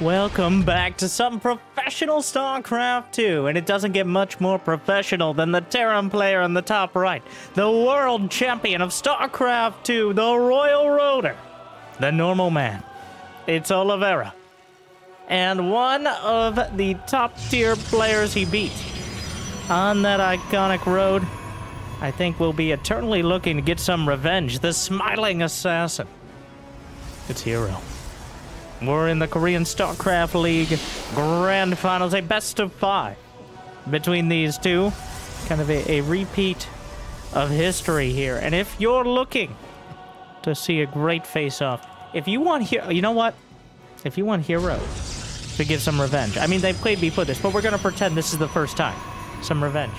Welcome back to some professional StarCraft 2, and it doesn't get much more professional than the Terran player on the top right, the world champion of StarCraft 2, the Royal Roader, the normal man. It's Oliveira. And one of the top tier players he beat on that iconic road, I think will be eternally looking to get some revenge, the smiling assassin. It's Hero. We're in the Korean StarCraft League Grand Finals, a best of five between these two. Kind of a, a repeat of history here. And if you're looking to see a great face-off, if you want hero, you know what? If you want Hero to give some revenge. I mean, they've played before this, but we're going to pretend this is the first time. Some revenge.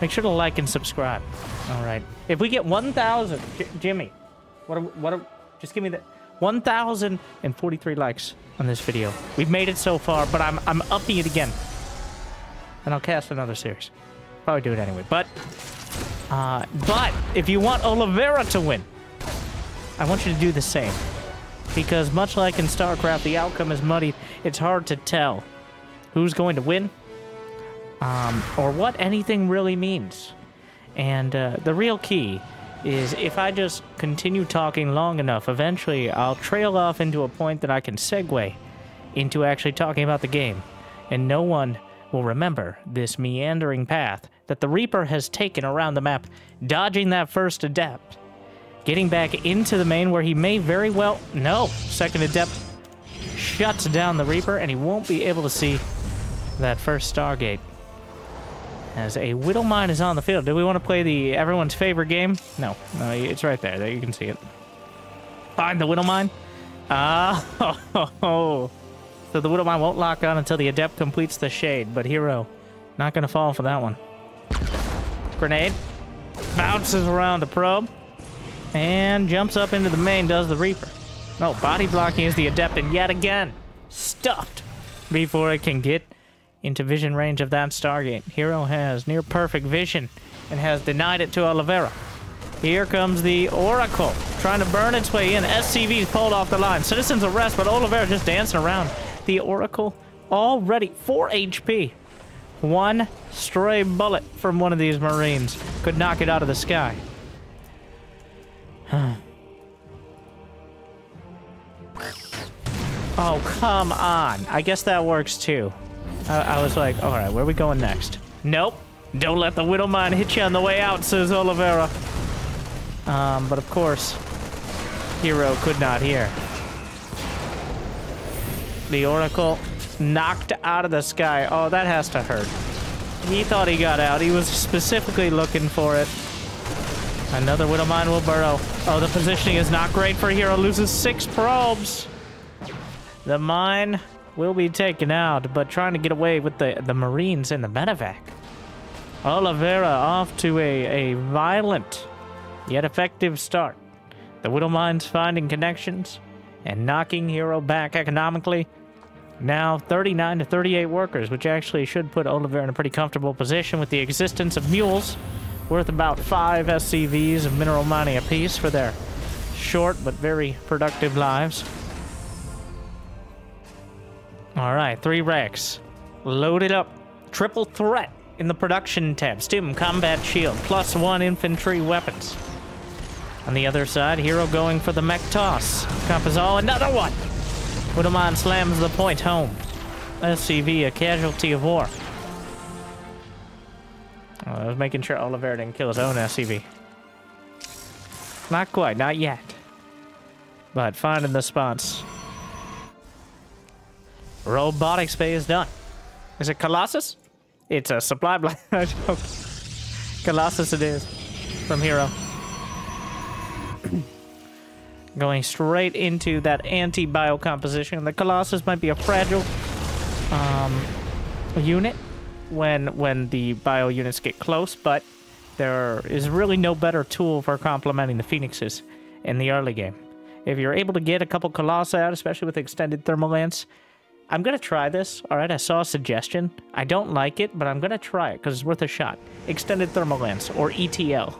Make sure to like and subscribe. All right. If we get 1,000, Jimmy, what? Are, what? Are, just give me that. 1,043 likes on this video. We've made it so far, but I'm I'm upping it again. And I'll cast another series. Probably do it anyway. But uh, but if you want Oliveira to win, I want you to do the same. Because much like in StarCraft, the outcome is muddy. It's hard to tell who's going to win um, or what anything really means. And uh, the real key is if I just continue talking long enough, eventually I'll trail off into a point that I can segue into actually talking about the game. And no one will remember this meandering path that the Reaper has taken around the map, dodging that first adept, getting back into the main where he may very well... No! Second adept shuts down the Reaper, and he won't be able to see that first Stargate as a Widow Mine is on the field. Do we want to play the everyone's favorite game? No, no, it's right there. There you can see it. Find the Widow Mine. Ah, oh, so the Widow Mine won't lock on until the Adept completes the shade, but Hero, not gonna fall for that one. Grenade bounces around the probe and jumps up into the main. Does the Reaper? No, body blocking is the Adept, and yet again stuffed before it can get into vision range of that Stargate. Hero has near perfect vision and has denied it to Oliveira. Here comes the Oracle, trying to burn its way in. SCV's pulled off the line. Citizens arrest, but Oliveira just dancing around. The Oracle already 4 HP. One stray bullet from one of these Marines could knock it out of the sky. oh, come on. I guess that works too. I, I was like, all right, where are we going next? Nope. Don't let the Widow Mine hit you on the way out, says Oliveira. Um, but of course, Hero could not hear. The Oracle knocked out of the sky. Oh, that has to hurt. He thought he got out. He was specifically looking for it. Another Widow Mine will burrow. Oh, the positioning is not great for Hero. Loses six probes. The mine will be taken out, but trying to get away with the, the Marines and the medevac. Oliveira off to a, a violent yet effective start. The Widow Mine's finding connections and knocking Hero back economically. Now 39 to 38 workers, which actually should put Oliveira in a pretty comfortable position with the existence of mules worth about 5 SCVs of mineral mining apiece for their short but very productive lives. All right, three racks. Loaded up. Triple threat in the production tab. Stim, combat shield, plus one infantry weapons. On the other side, Hero going for the mech toss. Compazol, another one! Widow slams the point home. SCV, a casualty of war. Oh, I was making sure Oliver didn't kill his own SCV. Not quite, not yet. But finding the spots. Robotics bay is done. Is it Colossus? It's a supply blind. Colossus it is. From Hero. Going straight into that anti-biocomposition. The Colossus might be a fragile um, unit when when the bio units get close, but there is really no better tool for complementing the Phoenixes in the early game. If you're able to get a couple Colossi out, especially with extended thermal lance, I'm gonna try this. All right, I saw a suggestion. I don't like it, but I'm gonna try it because it's worth a shot. Extended thermal lance or ETL.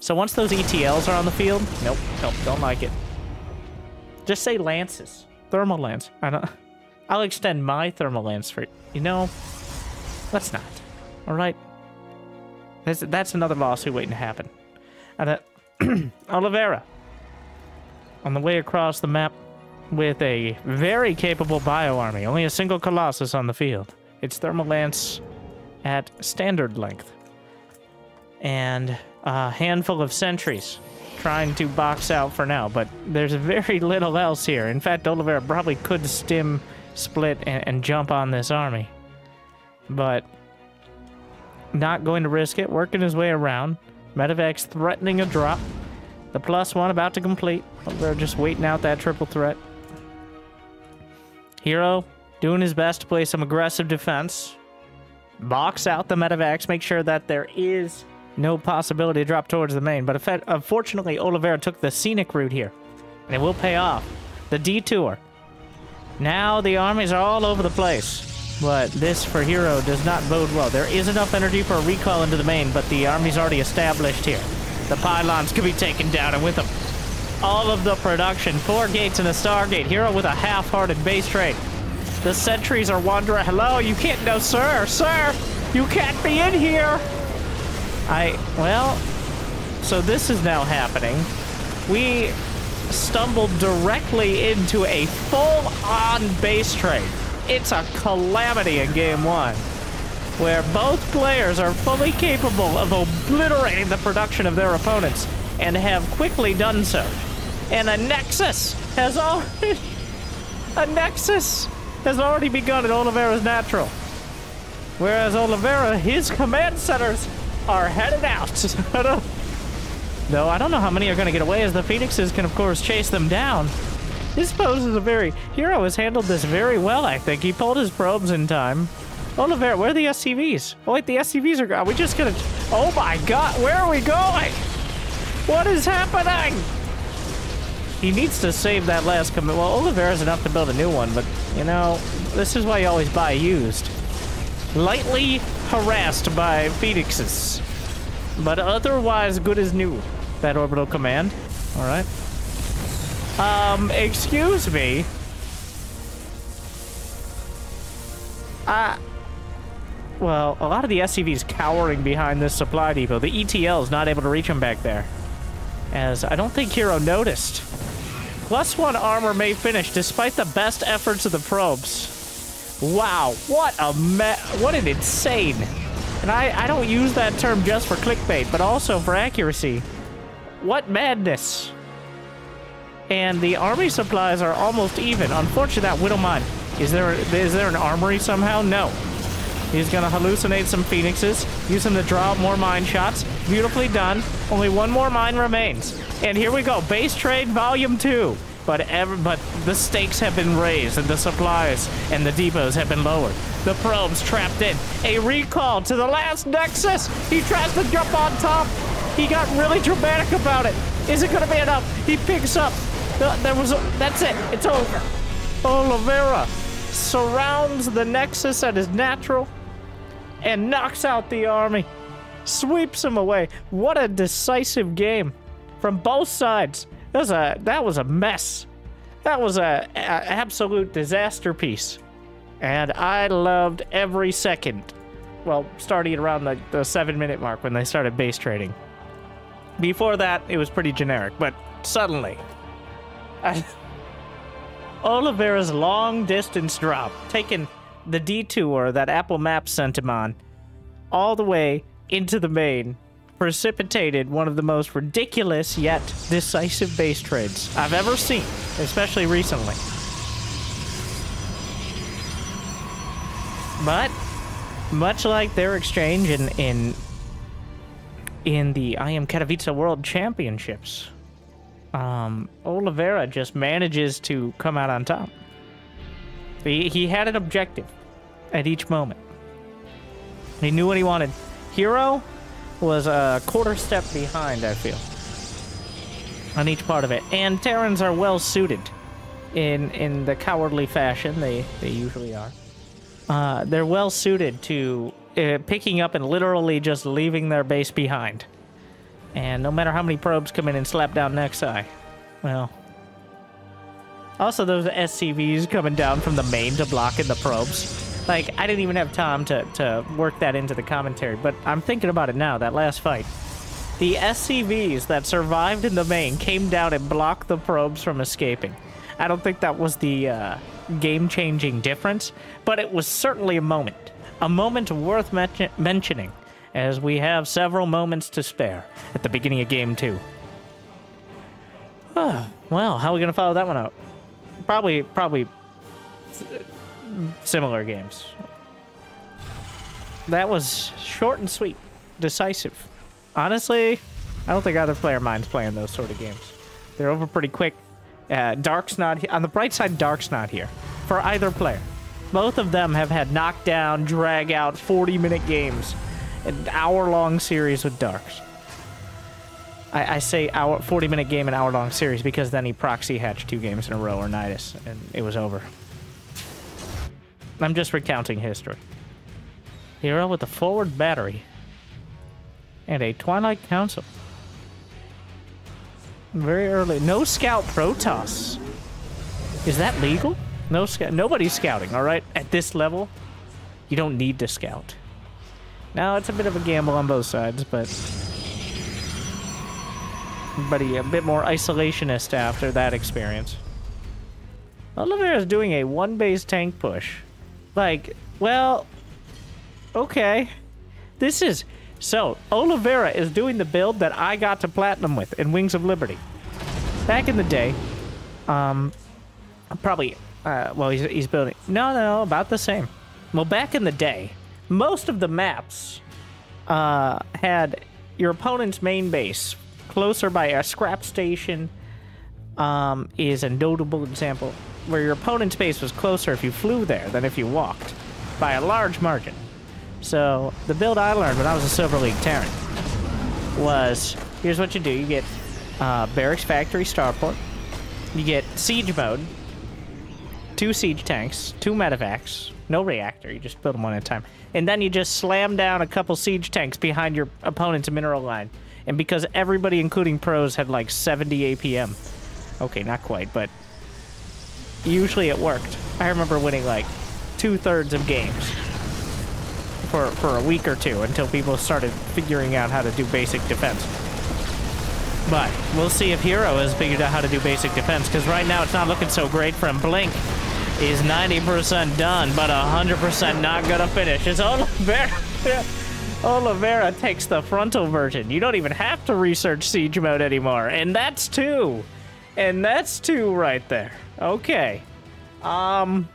So once those ETLs are on the field, nope, nope, don't like it. Just say lances, thermal lance. I don't. I'll extend my thermal lance for you know. Let's not. All right. That's that's another lawsuit waiting to happen. And uh, Oliveira, on the way across the map with a very capable bio army, only a single Colossus on the field. It's thermal lance at standard length, and a handful of sentries trying to box out for now. But there's very little else here. In fact, Oliveira probably could stim, split, and, and jump on this army, but not going to risk it. Working his way around. Medivacs threatening a drop. The plus one about to complete. They're just waiting out that triple threat. Hero doing his best to play some aggressive defense. Box out the medevacs, make sure that there is no possibility to drop towards the main. But unfortunately, Oliveira took the scenic route here. And it will pay off. The detour. Now the armies are all over the place. But this, for Hero, does not bode well. There is enough energy for a recall into the main, but the army's already established here. The pylons can be taken down, and with them, all of the production. Four gates and a Stargate. Hero with a half-hearted base trade. The sentries are wondering, hello, you can't, no, sir, sir, you can't be in here. I, well, so this is now happening. We stumbled directly into a full-on base trade. It's a calamity in game one, where both players are fully capable of obliterating the production of their opponents and have quickly done so. And a Nexus has already... A Nexus has already begun at Oliveira's Natural. Whereas Oliveira, his command centers are headed out. Though I don't know how many are going to get away as the Phoenixes can, of course, chase them down. This poses a very... Hero has handled this very well, I think. He pulled his probes in time. Oliver, where are the SCVs? Oh, wait, the SCVs are gone. We just gonna... Oh my god, where are we going? What is happening? He needs to save that last commit. Well, Oliveira's enough to build a new one, but, you know, this is why you always buy used. Lightly harassed by Phoenixes. But otherwise good as new. That orbital command. Alright. Um, excuse me. Uh, well, a lot of the SCVs cowering behind this supply depot. The ETL is not able to reach them back there. As I don't think Hero noticed. Plus one armor may finish despite the best efforts of the probes. Wow, what a what an insane. And I, I don't use that term just for clickbait, but also for accuracy. What madness and the army supplies are almost even. Unfortunately, that Widow Mine. Is there is there an armory somehow? No. He's gonna hallucinate some phoenixes, use them to draw more mine shots. Beautifully done. Only one more mine remains. And here we go, base trade volume two. But ever, but the stakes have been raised, and the supplies and the depots have been lowered. The probes trapped in. A recall to the last nexus. He tries to jump on top. He got really dramatic about it. Is it gonna be enough? He picks up there was a, that's it. It's over. Oliveira surrounds the Nexus at his natural and knocks out the army. Sweeps them away. What a decisive game from both sides. That was a that was a mess. That was a, a absolute disaster piece. And I loved every second. Well, starting around the, the seven minute mark when they started base trading. Before that, it was pretty generic, but suddenly Oliveira's long distance drop, taking the detour that Apple Maps sent him on, all the way into the main, precipitated one of the most ridiculous yet decisive base trades I've ever seen, especially recently. But much like their exchange in in in the IEM Katowice World Championships, um, Oliveira just manages to come out on top. He, he had an objective at each moment. He knew what he wanted. Hero was a quarter step behind, I feel, on each part of it. And Terrans are well suited in in the cowardly fashion they, they usually are. Uh, they're well suited to uh, picking up and literally just leaving their base behind. And no matter how many probes come in and slap down Nexi, well, Also, those SCVs coming down from the main to block in the probes. Like, I didn't even have time to, to work that into the commentary, but I'm thinking about it now, that last fight. The SCVs that survived in the main came down and blocked the probes from escaping. I don't think that was the uh, game-changing difference, but it was certainly a moment. A moment worth men mentioning, as we have several moments to spare at the beginning of Game 2. well, how are we going to follow that one up? Probably, probably similar games. That was short and sweet, decisive. Honestly, I don't think either player minds playing those sort of games. They're over pretty quick. Uh, Dark's not on the bright side. Dark's not here for either player. Both of them have had knockdown, drag out, 40 minute games, an hour long series with Darks. I, I say hour 40 minute game, an hour long series because then he proxy hatched two games in a row or Nidus, and it was over. I'm just recounting history. Hero with a forward battery. And a Twilight Council. Very early. No scout Protoss. Is that legal? No scout. Nobody's scouting, alright? At this level, you don't need to scout. Now, it's a bit of a gamble on both sides, but... But a bit more isolationist after that experience. Oliver is doing a one base tank push. Like, well, okay. This is... So, Oliveira is doing the build that I got to Platinum with in Wings of Liberty. Back in the day, um, probably, uh, well, he's, he's building... No, no, about the same. Well, back in the day, most of the maps uh, had your opponent's main base closer by a scrap station um, is a notable example where your opponent's base was closer if you flew there than if you walked, by a large margin. So, the build I learned when I was a Silver League Terran was, here's what you do. You get uh, Barracks Factory Starport, you get Siege Mode, two Siege Tanks, two Medivacs, no reactor, you just build them one at a time. And then you just slam down a couple Siege Tanks behind your opponent's mineral line. And because everybody, including pros, had like 70 APM. Okay, not quite, but usually it worked. I remember winning like two-thirds of games for, for a week or two until people started figuring out how to do basic defense. But we'll see if Hero has figured out how to do basic defense, because right now it's not looking so great for him. Blink is 90% done, but 100% not gonna finish. It's Oliveira. Oliveira takes the frontal version. You don't even have to research siege mode anymore, and that's two. And that's two right there. Okay. Um...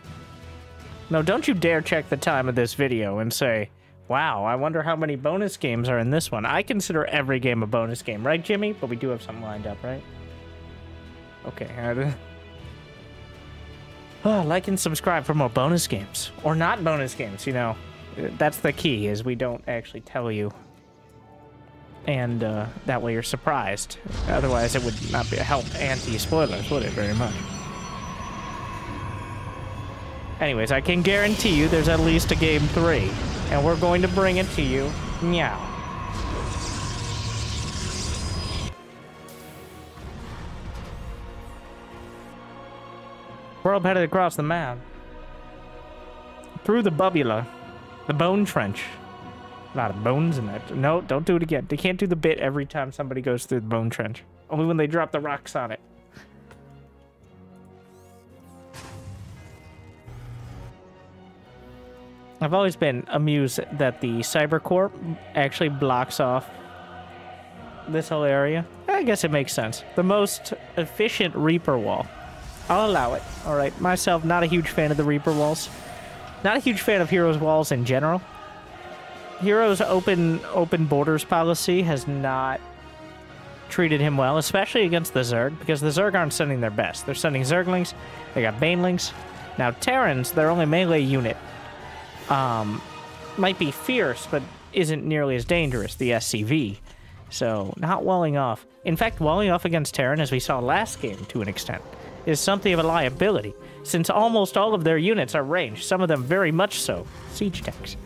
No, don't you dare check the time of this video and say, wow, I wonder how many bonus games are in this one. I consider every game a bonus game, right, Jimmy? But we do have something lined up, right? Okay. oh, like and subscribe for more bonus games. Or not bonus games, you know. That's the key, is we don't actually tell you and uh, that way you're surprised. Otherwise, it would not be a help anti-spoilers, would it, very much? Anyways, I can guarantee you there's at least a game three, and we're going to bring it to you. Meow. Probe headed across the map. Through the bubula. The bone trench. A lot of bones in that. No, don't do it again. They can't do the bit every time somebody goes through the bone trench. Only when they drop the rocks on it. I've always been amused that the Cyber Cybercore actually blocks off this whole area. I guess it makes sense. The most efficient Reaper wall. I'll allow it. Alright, myself, not a huge fan of the Reaper walls. Not a huge fan of Heroes walls in general. Heroes open open borders policy has not treated him well, especially against the Zerg, because the Zerg aren't sending their best. They're sending Zerglings, they got Banelings. Now, Terrans, their only melee unit, um, might be fierce, but isn't nearly as dangerous, the SCV. So, not walling off. In fact, walling off against Terran, as we saw last game to an extent, is something of a liability, since almost all of their units are ranged, some of them very much so, siege tanks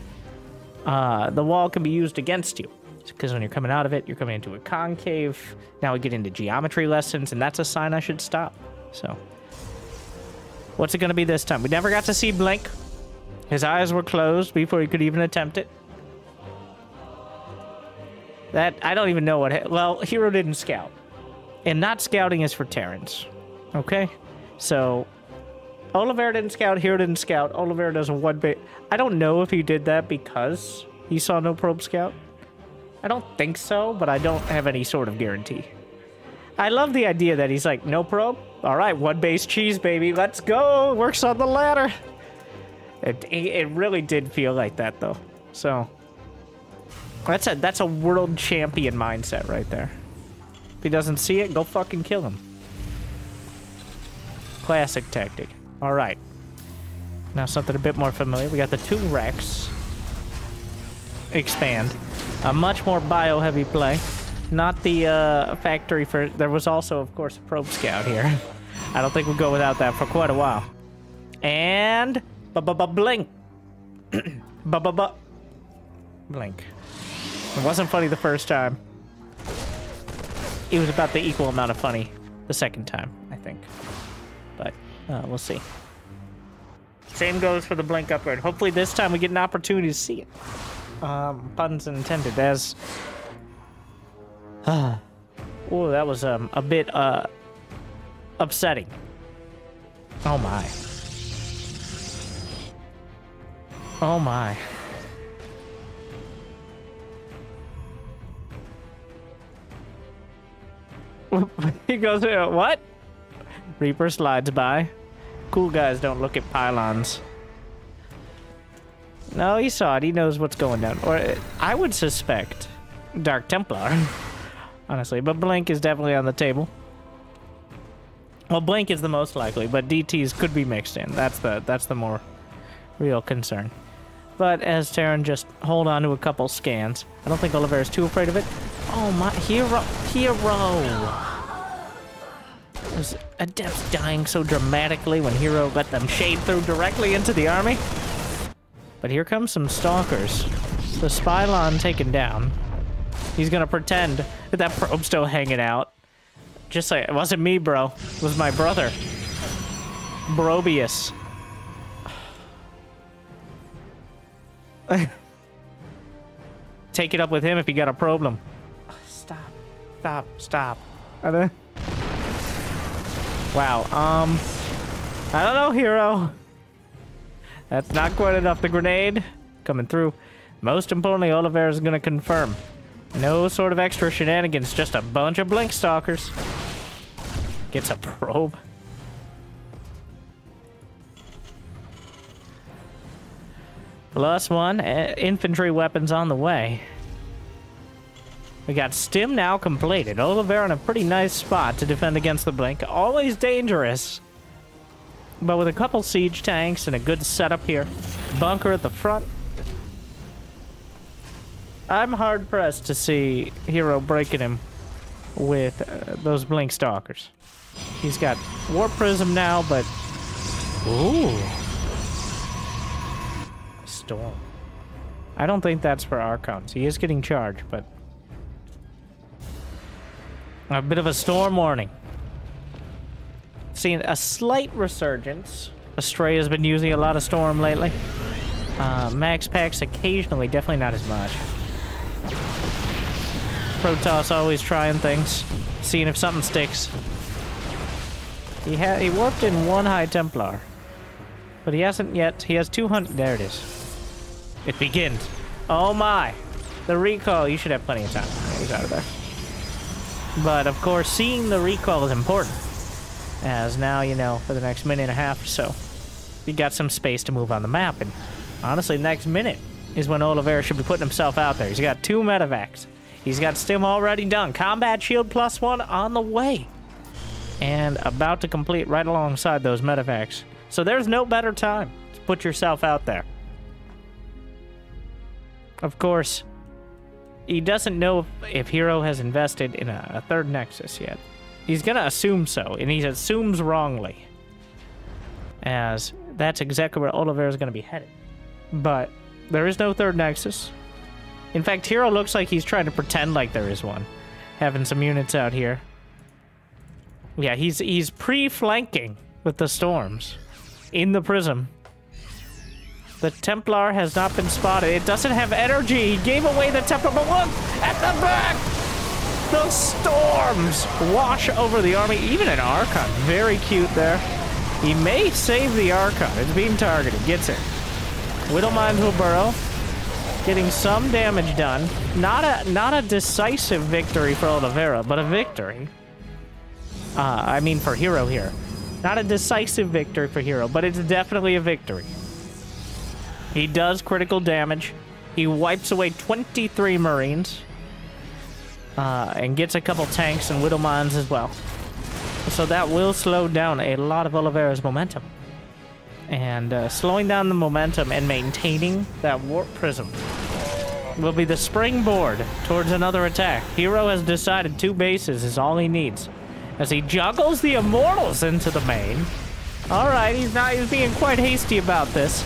uh, the wall can be used against you. Because when you're coming out of it, you're coming into a concave. Now we get into geometry lessons, and that's a sign I should stop. So, What's it going to be this time? We never got to see Blink. His eyes were closed before he could even attempt it. That, I don't even know what... Well, Hero didn't scout. And not scouting is for Terrans. Okay? So, Oliveira didn't scout, Hero didn't scout. Oliver does a one bit. I don't know if he did that because he saw no probe scout. I don't think so, but I don't have any sort of guarantee. I love the idea that he's like, no probe? All right, one base cheese, baby. Let's go. Works on the ladder. It, it really did feel like that, though. So, that's a, that's a world champion mindset right there. If he doesn't see it, go fucking kill him. Classic tactic. All right. Now something a bit more familiar. We got the two Rex. Expand. A much more bio-heavy play. Not the uh, factory for... There was also, of course, a probe scout here. I don't think we'll go without that for quite a while. And... B-b-b-blink. B-b-b... Blink. It wasn't funny the first time. It was about the equal amount of funny the second time, I think. But, uh, we'll see. Same goes for the blink upgrade. Hopefully this time we get an opportunity to see it. Um, puns intended, as oh, that was um, a bit uh, upsetting. Oh my. Oh my. he goes, what? Reaper slides by. Cool guys don't look at pylons. No, he saw it. He knows what's going down. Or I would suspect Dark Templar, honestly. But Blink is definitely on the table. Well, Blink is the most likely, but DTs could be mixed in. That's the that's the more real concern. But as Terran just hold on to a couple scans, I don't think Oliver is too afraid of it. Oh my hero, hero! Was Adepts dying so dramatically when Hero let them shade through directly into the army? But here comes some stalkers. The Spylon taken down. He's gonna pretend that that probe's still hanging out. Just like, it wasn't me, bro. It was my brother. Brobius. Take it up with him if you got a problem. Stop. Stop. Stop. Wow, um... I don't know, hero. That's not quite enough. The grenade coming through. Most importantly, Oliveira is going to confirm. No sort of extra shenanigans, just a bunch of blink stalkers. Gets a probe. Plus one, uh, infantry weapons on the way. We got Stim now completed. Oliveira in a pretty nice spot to defend against the Blink. Always dangerous. But with a couple siege tanks and a good setup here, bunker at the front, I'm hard pressed to see Hero breaking him with uh, those Blink Stalkers. He's got Warp Prism now, but... Ooh. Storm. I don't think that's for Archons. He is getting charged, but... A bit of a storm warning. Seen a slight resurgence. Astrea has been using a lot of Storm lately. Uh, MaxPax occasionally, definitely not as much. Protoss always trying things, seeing if something sticks. He had he warped in one High Templar, but he hasn't yet. He has 200. There it is. It begins. Oh my! The recall. You should have plenty of time. He's out of there. But of course, seeing the recoil is important. As now, you know, for the next minute and a half or so, you got some space to move on the map. And honestly, next minute is when Oliveira should be putting himself out there. He's got two medevacs. He's got Stim already done. Combat Shield plus one on the way. And about to complete right alongside those medevacs. So there's no better time to put yourself out there. Of course, he doesn't know if, if Hero has invested in a, a third Nexus yet. He's gonna assume so, and he assumes wrongly. As that's exactly where Oliver is gonna be headed. But there is no third Nexus. In fact, Hero looks like he's trying to pretend like there is one. Having some units out here. Yeah, he's he's pre-flanking with the storms. in the prism. The Templar has not been spotted. It doesn't have energy. He gave away the Templar, but look at the back! The storms wash over the army. Even an Archon. Very cute there. He may save the Archon. It's being targeted. Gets it. Widow Mines will burrow. Getting some damage done. Not a not a decisive victory for Oliveira, but a victory. Uh, I mean for Hero here. Not a decisive victory for Hero, but it's definitely a victory. He does critical damage. He wipes away 23 Marines. Uh, and gets a couple tanks and Widow Mines as well. So that will slow down a lot of Oliveira's momentum. And uh, slowing down the momentum and maintaining that Warp Prism will be the springboard towards another attack. Hero has decided two bases is all he needs. As he juggles the Immortals into the main. Alright, he's not he's being quite hasty about this.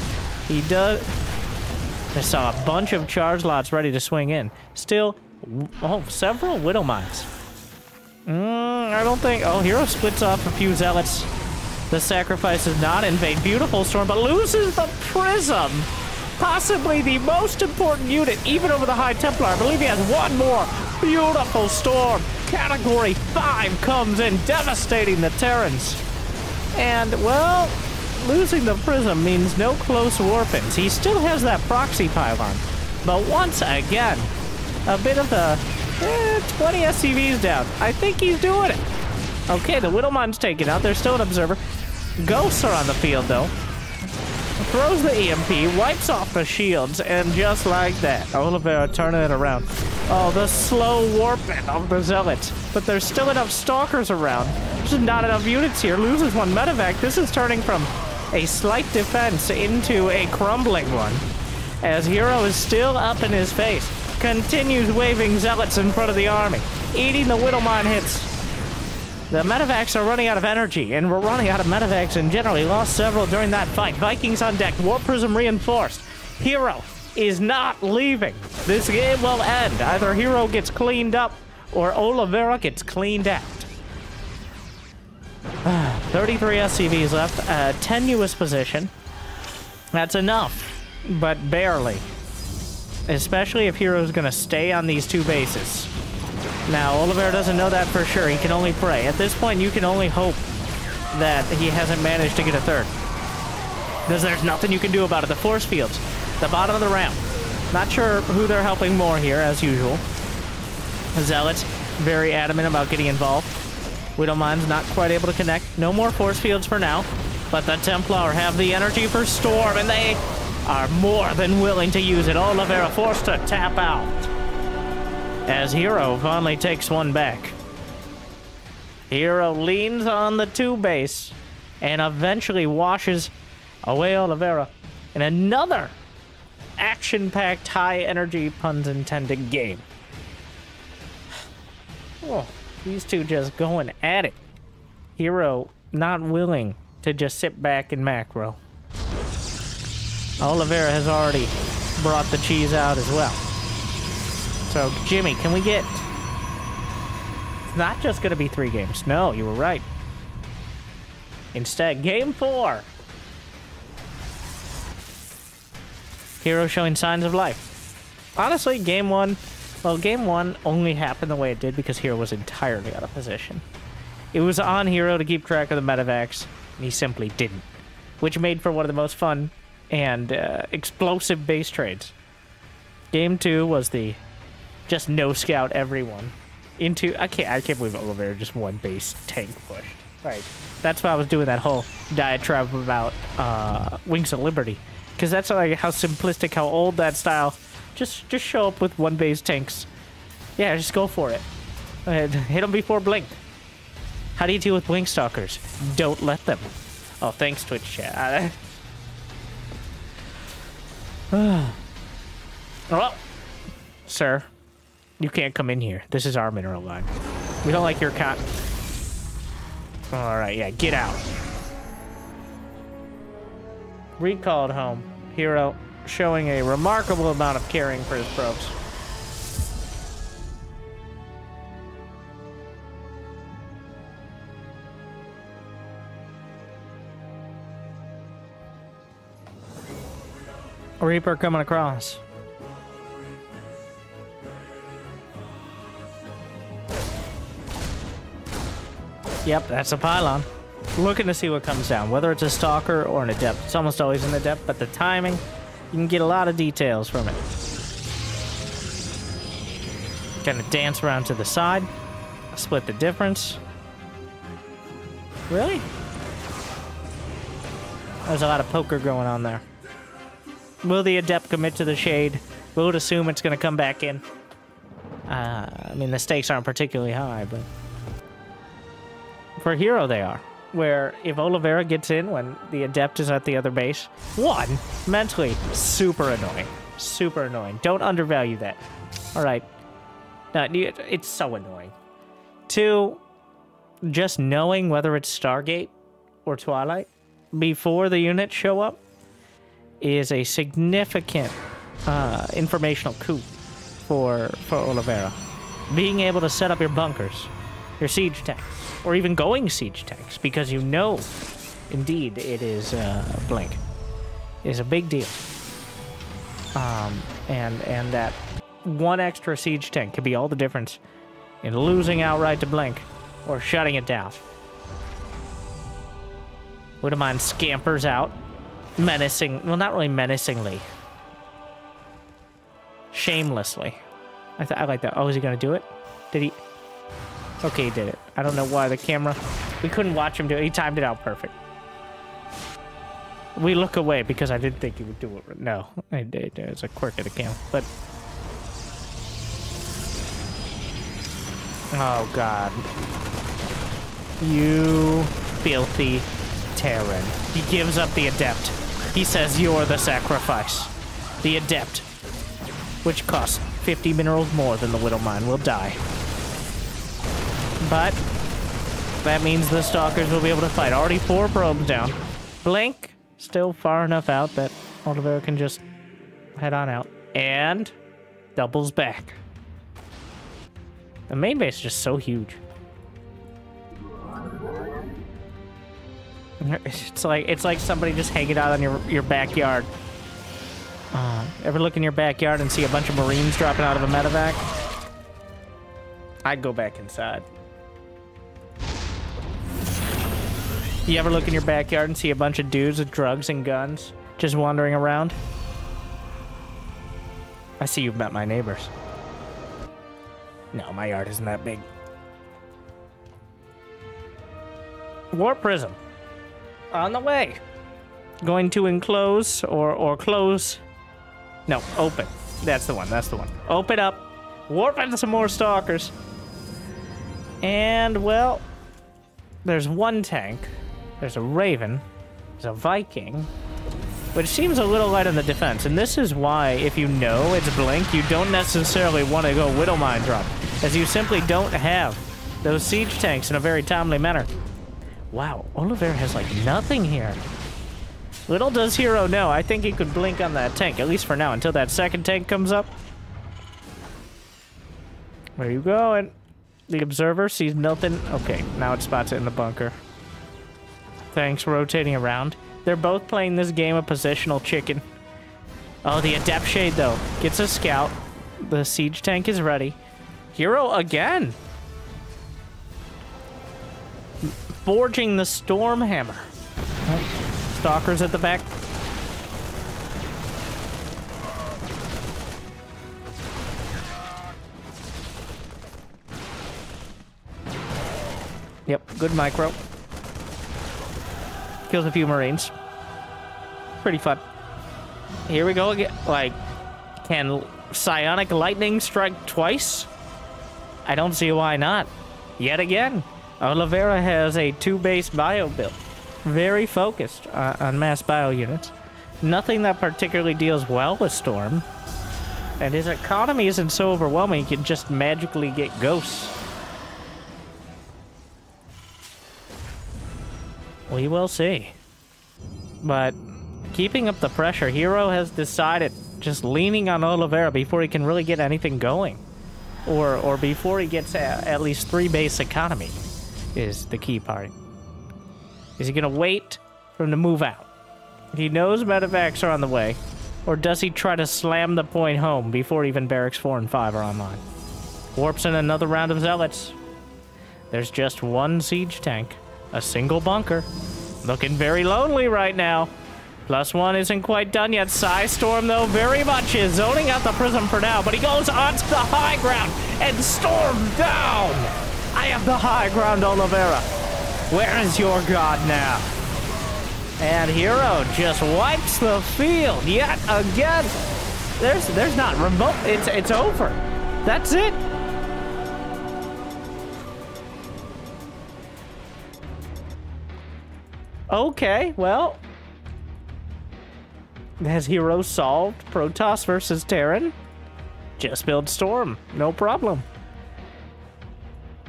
He does I saw a bunch of charge lots ready to swing in. Still, oh, several Widow Mines. Mm, I don't think... Oh, Hero splits off a few Zealots. The sacrifice is not in vain. Beautiful Storm, but loses the Prism. Possibly the most important unit, even over the High Templar. I believe he has one more. Beautiful Storm. Category 5 comes in, devastating the Terrans. And, well, losing the Prism means no close warpins. He still has that proxy pylon. But once again, a bit of the eh, 20 SCVs down. I think he's doing it. Okay, the Mine's taken out. There's still an observer. Ghosts are on the field, though. Throws the EMP, wipes off the shields, and just like that, Oliveira turning it around. Oh, the slow warping of the Zealots. But there's still enough Stalkers around. There's not enough units here. Loses one medevac. This is turning from a slight defense into a crumbling one. As Hero is still up in his face, continues waving zealots in front of the army, eating the Widowmine hits. The medevacs are running out of energy, and we're running out of medevacs and generally lost several during that fight. Vikings on deck, Warp Prism reinforced. Hero is not leaving. This game will end. Either Hero gets cleaned up or Oliveira gets cleaned out. 33 SCVs left, a tenuous position. That's enough, but barely. Especially if Hero's gonna stay on these two bases. Now, Oliveira doesn't know that for sure. He can only pray. At this point, you can only hope that he hasn't managed to get a third. Because there's nothing you can do about it. The force fields, the bottom of the ramp. Not sure who they're helping more here, as usual. Zealots, very adamant about getting involved. Widow Mine's not quite able to connect. No more force fields for now. But the Templar have the energy for Storm, and they are more than willing to use it. Oliveira forced to tap out. As Hero finally takes one back. Hero leans on the two base and eventually washes away Oliveira in another action-packed, high-energy, puns intended game. Oh. These two just going at it. Hero not willing to just sit back in macro. Oliveira has already brought the cheese out as well. So, Jimmy, can we get... It's not just going to be three games. No, you were right. Instead, game four. Hero showing signs of life. Honestly, game one, well, game one only happened the way it did because Hero was entirely out of position. It was on Hero to keep track of the medevacs, and he simply didn't. Which made for one of the most fun and uh, explosive base trades. Game two was the just no scout everyone into. I can't. I can't believe Oliveira just one base tank push. Right. That's why I was doing that whole diatribe about uh, Wings of Liberty, because that's like how simplistic, how old that style just just show up with one base tanks. Yeah, just go for it. Hit them before blink. How do you deal with blink stalkers? Don't let them. Oh, thanks, Twitch chat. sir, you can't come in here. This is our mineral line. We don't like your cat. All right, yeah, get out. Recalled home. Hero showing a remarkable amount of caring for his probes. Reaper coming across. Yep, that's a pylon. Looking to see what comes down, whether it's a stalker or an adept. It's almost always an adept, but the timing, you can get a lot of details from it. Kind of dance around to the side, split the difference. Really? There's a lot of poker going on there. Will the adept commit to the shade? We'll assume it's gonna come back in. Uh, I mean, the stakes aren't particularly high, but... For Hero, they are. Where if Oliveira gets in when the Adept is at the other base, one, mentally, super annoying. Super annoying. Don't undervalue that. Alright. No, it's so annoying. Two, just knowing whether it's Stargate or Twilight before the units show up is a significant uh, informational coup for, for Oliveira. Being able to set up your bunkers, your siege tanks, or even going siege tanks because you know, indeed, it is uh, Blink. Is a big deal. Um, and and that one extra siege tank could be all the difference in losing outright to Blink or shutting it down. Widow Mine scampers out, menacing. Well, not really menacingly. Shamelessly. I, I like that. Oh, is he gonna do it? Did he? Okay, he did it. I don't know why the camera... We couldn't watch him do it. He timed it out perfect. We look away because I didn't think he would do it. No, it, it, it's a quirk of the camera. But... Oh, God. You filthy Terran. He gives up the Adept. He says you're the sacrifice. The Adept. Which costs 50 minerals more than the Widow Mine will die. But that means the Stalkers will be able to fight. Already four probes down. Blink, still far enough out that Oliveira can just head on out. And doubles back. The main base is just so huge. It's like it's like somebody just hanging out on your your backyard. Uh, ever look in your backyard and see a bunch of Marines dropping out of a medevac? I'd go back inside. You ever look in your backyard and see a bunch of dudes with drugs and guns just wandering around? I see you've met my neighbors. No, my yard isn't that big. Warp Prism. On the way. Going to enclose or, or close. No, open. That's the one. That's the one. Open up. Warp into some more stalkers. And, well, there's one tank. There's a Raven. There's a Viking. Which seems a little light on the defense. And this is why, if you know it's Blink, you don't necessarily want to go Widow Mine drop. As you simply don't have those siege tanks in a very timely manner. Wow, Oliver has like nothing here. Little does Hero know, I think he could blink on that tank, at least for now, until that second tank comes up. Where you going? The observer sees nothing. Okay, now it spots it in the bunker. Thanks, rotating around. They're both playing this game of positional chicken. Oh, the Adept Shade, though. Gets a scout. The siege tank is ready. Hero again. Forging the Storm Hammer. Stalkers at the back. Yep, good micro. Kills a few Marines. Pretty fun. Here we go again. Like, can Psionic Lightning strike twice? I don't see why not. Yet again, Oliveira has a two-base bio build. Very focused uh, on mass bio units. Nothing that particularly deals well with Storm. And his economy isn't so overwhelming, he can just magically get ghosts. We will see. But keeping up the pressure, Hero has decided just leaning on Oliveira before he can really get anything going. Or, or before he gets a, at least three base economy is the key part. Is he going to wait for him to move out? He knows medevacs are on the way. Or does he try to slam the point home before even Barracks 4 and 5 are online? Warps in another round of Zealots. There's just one siege tank. A single bunker. Looking very lonely right now. Plus one isn't quite done yet. Psystorm, though, very much is. Zoning out the prism for now, but he goes onto the high ground and storms down. I have the high ground, Oliveira. Where is your god now? And Hero just wipes the field yet again. There's there's not remote. It's it's over. That's it. Okay, well. Has Hero solved Protoss versus Terran? Just build Storm. No problem.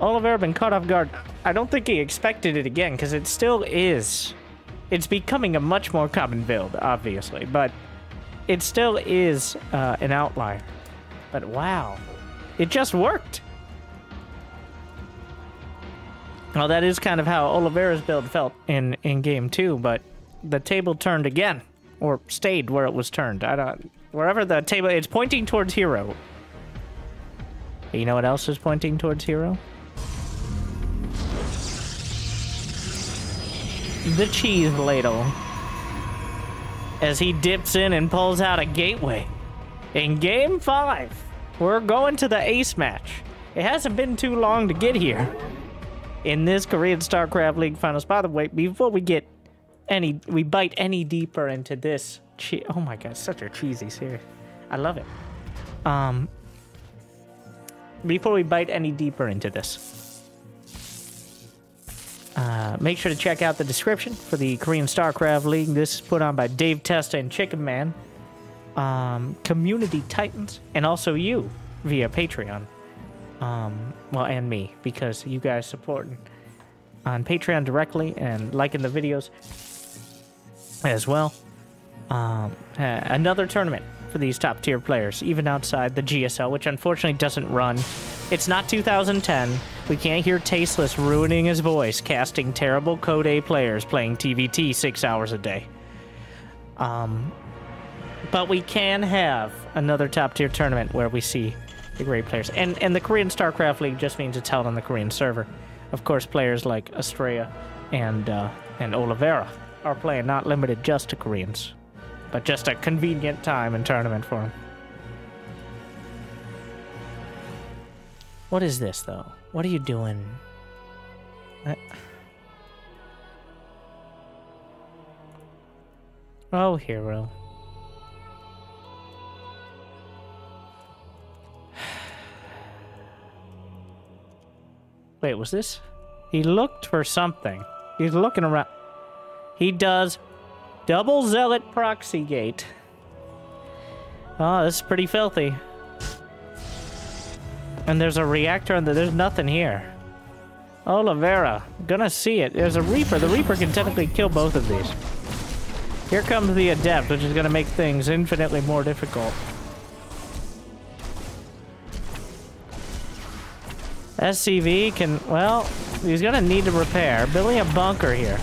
Oliver been caught off guard. I don't think he expected it again, because it still is. It's becoming a much more common build, obviously, but it still is uh, an outlier. But wow, it just worked. Well, that is kind of how Oliveira's build felt in, in game two, but the table turned again, or stayed where it was turned. I don't, wherever the table, it's pointing towards Hero. You know what else is pointing towards Hero? The cheese ladle. As he dips in and pulls out a gateway. In game five, we're going to the ace match. It hasn't been too long to get here in this Korean StarCraft League Finals. By the way, before we get any, we bite any deeper into this, oh my god, such a cheesy series. I love it. Um, before we bite any deeper into this, uh, make sure to check out the description for the Korean StarCraft League. This is put on by Dave Testa and Chicken Man, um, Community Titans, and also you via Patreon. Um, well, and me, because you guys support on Patreon directly and liking the videos as well. Um, uh, another tournament for these top tier players, even outside the GSL, which unfortunately doesn't run. It's not 2010. We can't hear Tasteless ruining his voice, casting terrible Code A players playing TVT six hours a day. Um, but we can have another top tier tournament where we see the great players. And and the Korean StarCraft League just means it's held on the Korean server. Of course, players like Astrea and uh, and Oliveira are playing, not limited just to Koreans, but just a convenient time and tournament for them. What is this, though? What are you doing? I... Oh, hero. Wait, was this? He looked for something. He's looking around. He does double zealot proxy gate. Oh, this is pretty filthy. And there's a reactor and there's nothing here. Oliveira, gonna see it. There's a Reaper. The Reaper can technically kill both of these. Here comes the Adept, which is gonna make things infinitely more difficult. SCV can, well, he's gonna need to repair. Building a bunker here.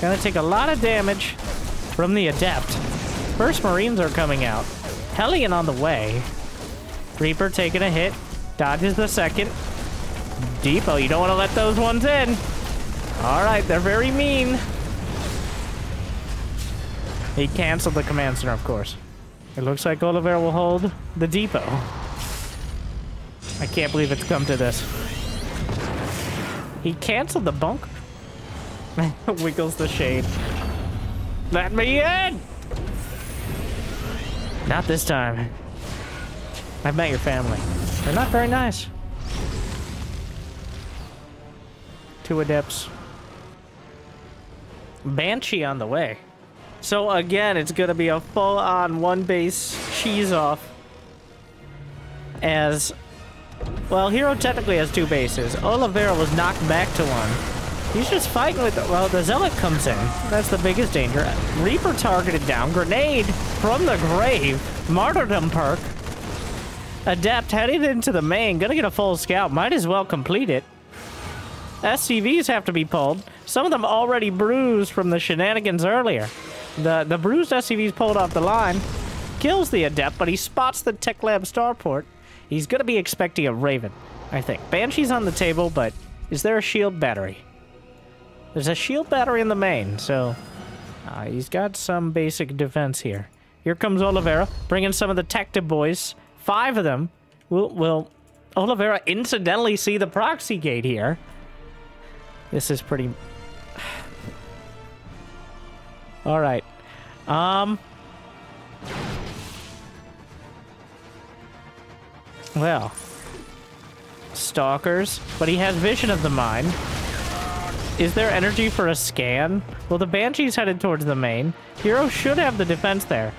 Gonna take a lot of damage from the Adept. First Marines are coming out. Hellion on the way. Reaper taking a hit. Dodges the second. Depot, you don't want to let those ones in. Alright, they're very mean. He canceled the command center, of course. It looks like Oliver will hold the depot. I can't believe it's come to this. He canceled the bunker. Wiggles the shade. Let me in! Not this time. I've met your family. They're not very nice. Two adepts. Banshee on the way. So again, it's gonna be a full-on one base cheese off. As well, Hero technically has two bases. Oliveira was knocked back to one. He's just fighting with, well, the Zealot comes in. That's the biggest danger. Reaper targeted down. Grenade from the grave. Martyrdom perk. Adept headed into the main. Gonna get a full scout. Might as well complete it. SCVs have to be pulled. Some of them already bruised from the shenanigans earlier. The the bruised SCVs pulled off the line. kills the Adept, but he spots the Tech Lab starport. He's going to be expecting a Raven, I think. Banshee's on the table, but is there a shield battery? There's a shield battery in the main, so uh, he's got some basic defense here. Here comes Oliveira, bringing some of the Tecta boys. Five of them. Will, will Oliveira incidentally see the proxy gate here? This is pretty... All right. Um... Well. Stalkers. But he has vision of the mine. Is there energy for a scan? Well, the Banshee's headed towards the main. Hero should have the defense there.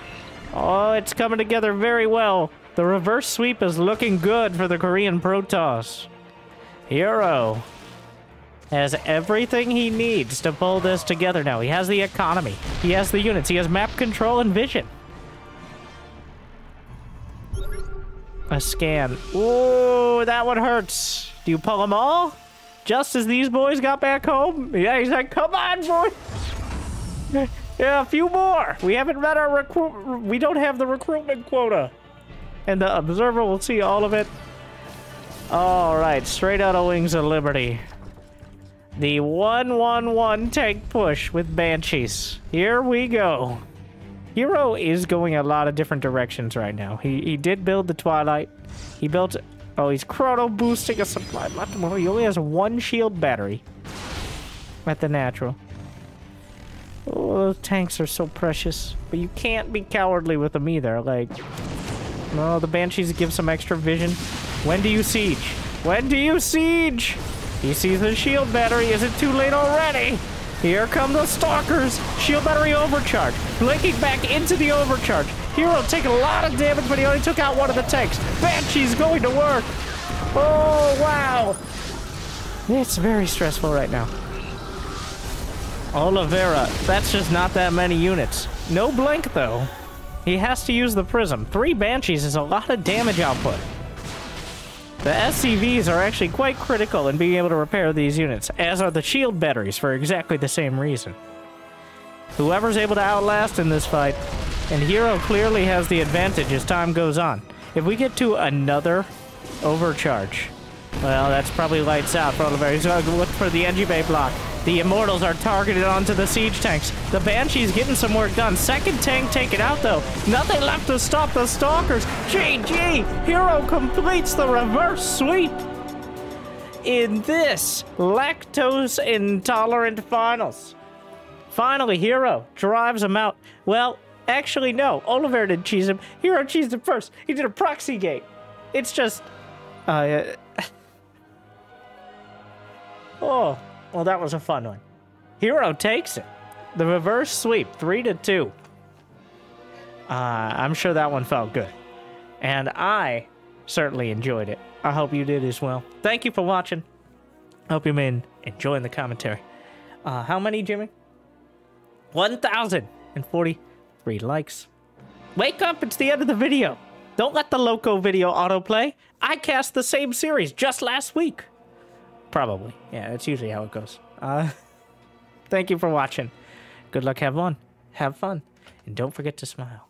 Oh, it's coming together very well. The reverse sweep is looking good for the Korean Protoss. Hero has everything he needs to pull this together now. He has the economy. He has the units. He has map control and vision. A scan. Ooh, that one hurts. Do you pull them all? Just as these boys got back home? Yeah, he's like, come on, boy. Yeah, a few more. We haven't met our recruit. We don't have the recruitment quota. And the observer will see all of it. All right, straight out of Wings of Liberty. The 111 tank push with Banshees. Here we go. Hero is going a lot of different directions right now. He, he did build the Twilight. He built... Oh, he's chrono boosting a supply module. He only has one shield battery. At the natural. Oh, tanks are so precious. But you can't be cowardly with them either. Like, no, the Banshees give some extra vision. When do you siege? When do you siege? He sees the shield battery. Is it too late already? Here come the Stalkers. Shield battery overcharge. Blinking back into the overcharge. Hero taking a lot of damage, but he only took out one of the tanks. Banshee's going to work. Oh, wow. It's very stressful right now. Oliveira, that's just not that many units. No blink, though. He has to use the prism. Three Banshees is a lot of damage output. The SCVs are actually quite critical in being able to repair these units, as are the shield batteries for exactly the same reason. Whoever's able to outlast in this fight, and Hero clearly has the advantage as time goes on. If we get to another overcharge, well, that's probably lights out for. He's going to look for the Engi Bay block. The Immortals are targeted onto the siege tanks. The Banshee's getting some work done. Second tank taken out, though. Nothing left to stop the Stalkers. GG! Hero completes the reverse sweep in this lactose intolerant finals. Finally, Hero drives him out. Well, actually, no. Oliver didn't cheese him. Hero cheesed him first. He did a proxy gate. It's just... Uh, oh, well, that was a fun one. Hero takes it. The reverse sweep, three to two. Uh, I'm sure that one felt good. And I certainly enjoyed it. I hope you did as well. Thank you for watching. Hope you've been enjoying the commentary. Uh, how many, Jimmy? 1,043 likes. Wake up, it's the end of the video. Don't let the Loco video autoplay. I cast the same series just last week. Probably. Yeah, that's usually how it goes. Uh, thank you for watching. Good luck, have fun. Have fun. And don't forget to smile.